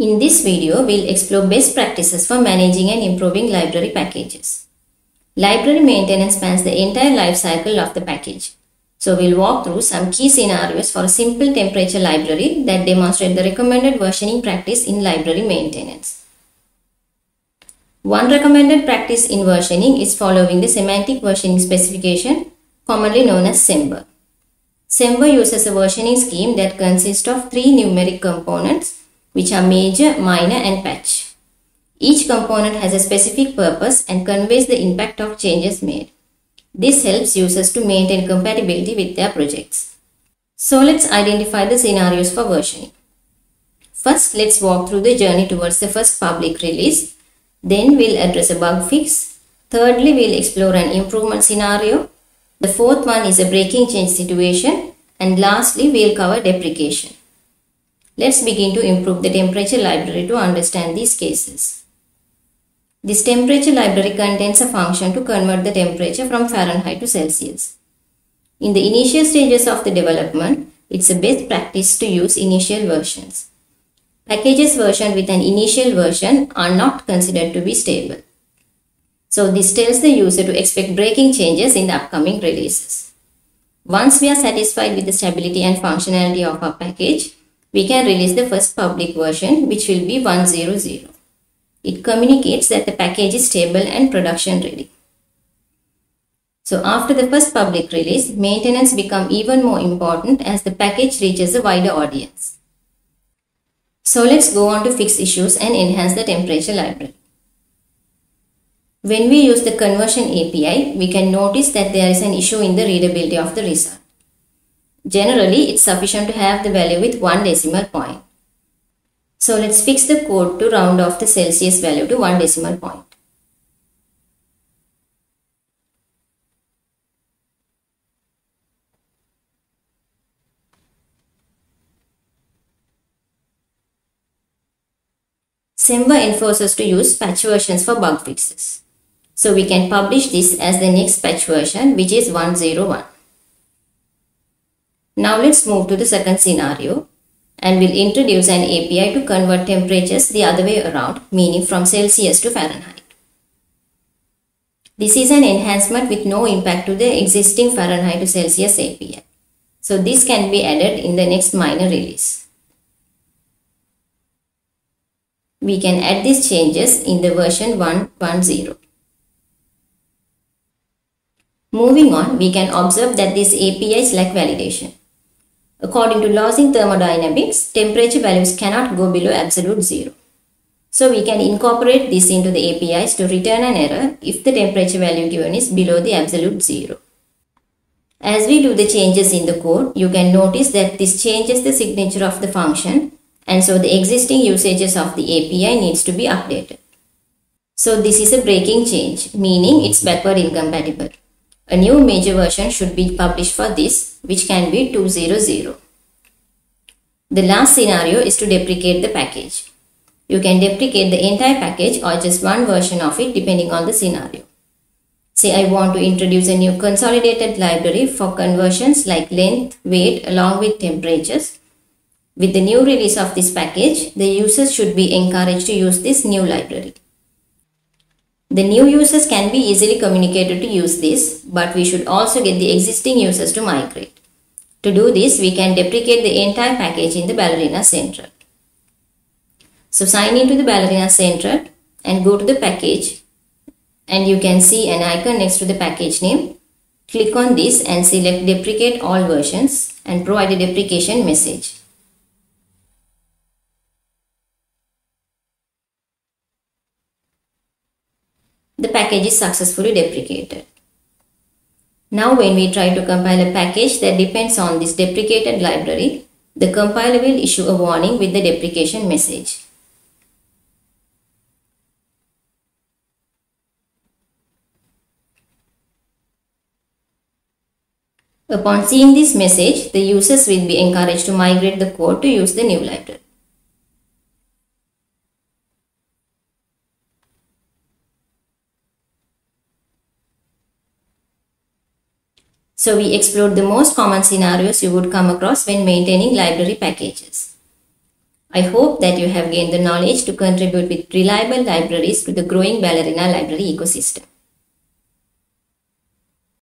In this video, we'll explore best practices for managing and improving library packages. Library maintenance spans the entire life cycle of the package. So we'll walk through some key scenarios for a simple temperature library that demonstrate the recommended versioning practice in library maintenance. One recommended practice in versioning is following the semantic versioning specification, commonly known as SEMVER. SEMVER uses a versioning scheme that consists of three numeric components, which are major, minor, and patch. Each component has a specific purpose and conveys the impact of changes made. This helps users to maintain compatibility with their projects. So let's identify the scenarios for versioning. First, let's walk through the journey towards the first public release. Then we'll address a bug fix. Thirdly, we'll explore an improvement scenario. The fourth one is a breaking change situation. And lastly, we'll cover deprecation. Let's begin to improve the temperature library to understand these cases. This temperature library contains a function to convert the temperature from Fahrenheit to Celsius. In the initial stages of the development, it's a best practice to use initial versions. Packages version with an initial version are not considered to be stable. So this tells the user to expect breaking changes in the upcoming releases. Once we are satisfied with the stability and functionality of our package, we can release the first public version which will be 100. It communicates that the package is stable and production ready. So after the first public release, maintenance become even more important as the package reaches a wider audience. So let's go on to fix issues and enhance the temperature library. When we use the conversion API, we can notice that there is an issue in the readability of the result. Generally, it's sufficient to have the value with one decimal point. So let's fix the code to round off the Celsius value to one decimal point. SEMVER enforces to use patch versions for bug fixes. So we can publish this as the next patch version which is 101. Now let's move to the second scenario and we'll introduce an API to convert temperatures the other way around, meaning from Celsius to Fahrenheit. This is an enhancement with no impact to the existing Fahrenheit to Celsius API. So this can be added in the next minor release. We can add these changes in the version 1.10. Moving on, we can observe that this API lack validation. According to laws in thermodynamics, temperature values cannot go below absolute zero. So we can incorporate this into the APIs to return an error if the temperature value given is below the absolute zero. As we do the changes in the code, you can notice that this changes the signature of the function and so the existing usages of the API needs to be updated. So this is a breaking change, meaning it's backward incompatible. A new major version should be published for this, which can be 200. The last scenario is to deprecate the package. You can deprecate the entire package or just one version of it depending on the scenario. Say I want to introduce a new consolidated library for conversions like length, weight along with temperatures. With the new release of this package, the users should be encouraged to use this new library. The new users can be easily communicated to use this, but we should also get the existing users to migrate. To do this, we can deprecate the entire package in the Ballerina Central. So sign into the Ballerina Central and go to the package and you can see an icon next to the package name. Click on this and select deprecate all versions and provide a deprecation message. The package is successfully deprecated. Now when we try to compile a package that depends on this deprecated library, the compiler will issue a warning with the deprecation message. Upon seeing this message, the users will be encouraged to migrate the code to use the new library. So we explored the most common scenarios you would come across when maintaining library packages. I hope that you have gained the knowledge to contribute with reliable libraries to the growing Ballerina library ecosystem.